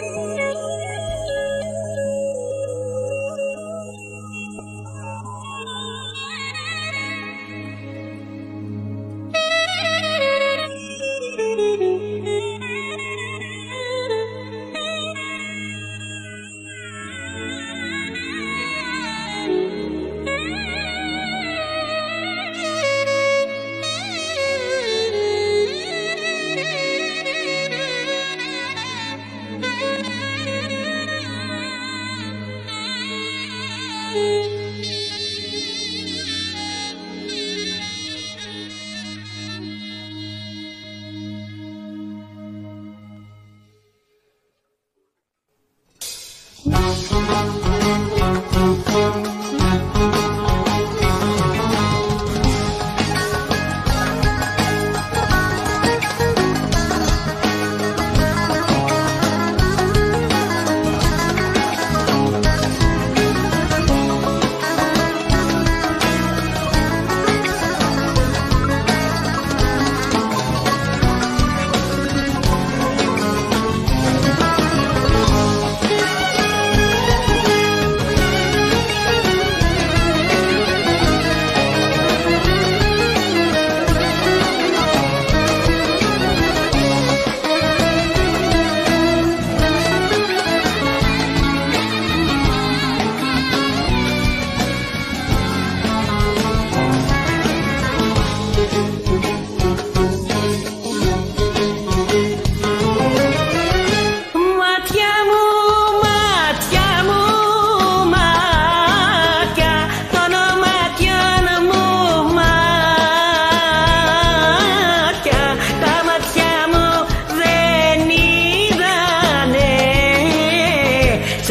you. Müzik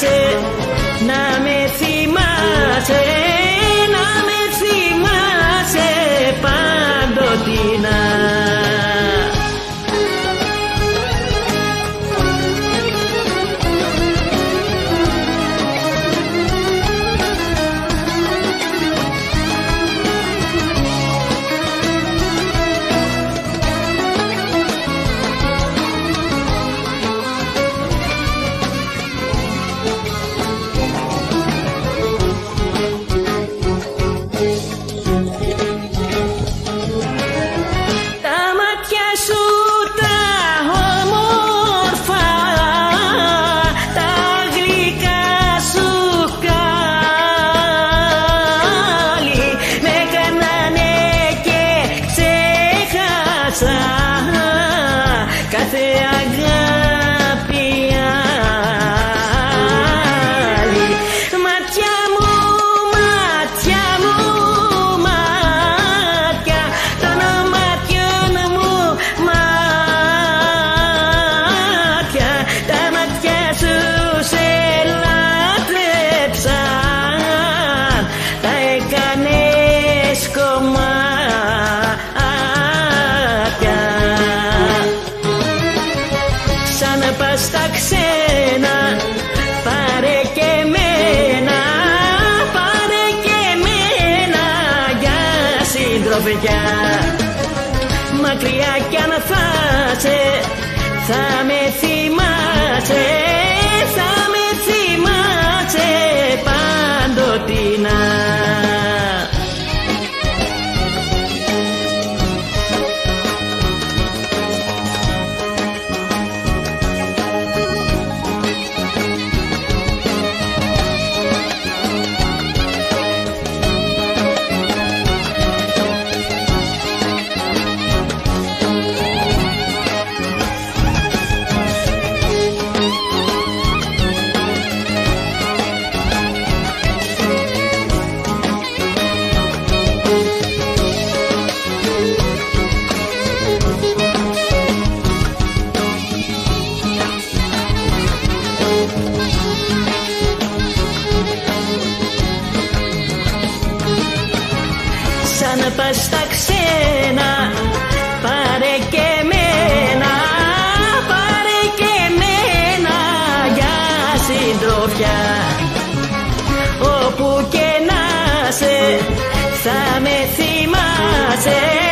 με θυμάσαι, Casi θα πας στα ξένα. Πάρε και μένα, πάρε και μένα για συντροφιά. Όπου και να σε θα με θυμάσαι